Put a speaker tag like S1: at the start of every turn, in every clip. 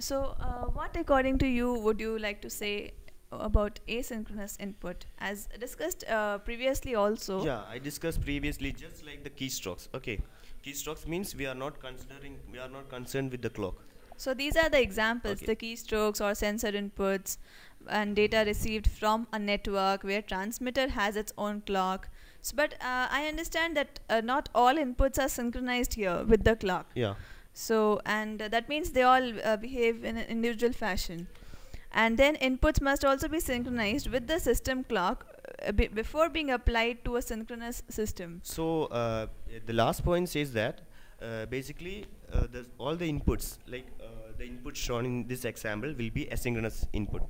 S1: So, uh, what according to you would you like to say about asynchronous input? As discussed uh, previously, also.
S2: Yeah, I discussed previously just like the keystrokes. Okay, keystrokes means we are not considering, we are not concerned with the clock.
S1: So these are the examples:
S2: Okay.
S1: the keystrokes or sensor inputs, and data received from a network where transmitter has its own clock. So, but uh, I understand that uh, not all inputs are synchronized here with the clock.
S2: Yeah.
S1: So, and uh, that means they all uh, behave in an individual fashion. And then inputs must also be synchronized with the system clock uh, be before being applied to a synchronous system.
S2: So uh, the last point says that uh, basically all the inputs, like the input shown in this example, will be asynchronous input.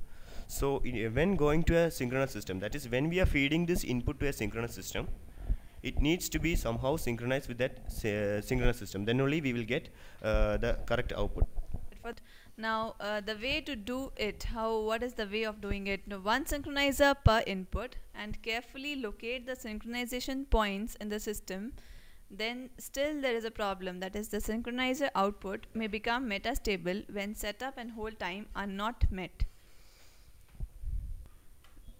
S2: So when going to a synchronous system, that is when we are feeding this input to a synchronous system, it needs to be somehow synchronized with that uh, synchronous system. Then only we will get uh, the correct output.
S1: Now, uh, the way to do it, how, what is the way of doing it? No, one synchronizer per input and carefully locate the synchronization points in the system. Then, still there is a problem that is, the synchronizer output may become metastable when setup and hold time are not met.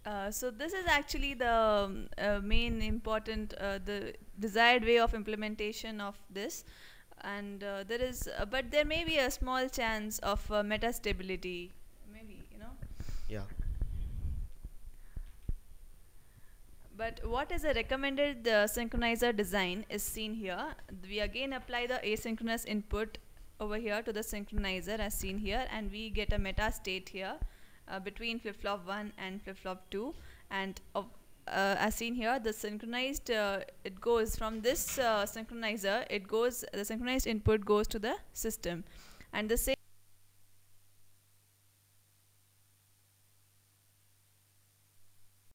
S1: Uh, so this is actually the um, uh, main important uh, the desired way of implementation of this. And uh, there is uh, but there may be a small chance of uh, metastability maybe you know?
S2: Yeah.
S1: but what is a recommended uh, synchronizer design is seen here. We again apply the asynchronous input over here to the synchronizer as seen here and we get a meta state here uh, between flip-flop 1 and flip-flop 2 and uh, as seen here the synchronized uh, it goes from this uh, synchronizer it goes the synchronized input goes to the system. And the same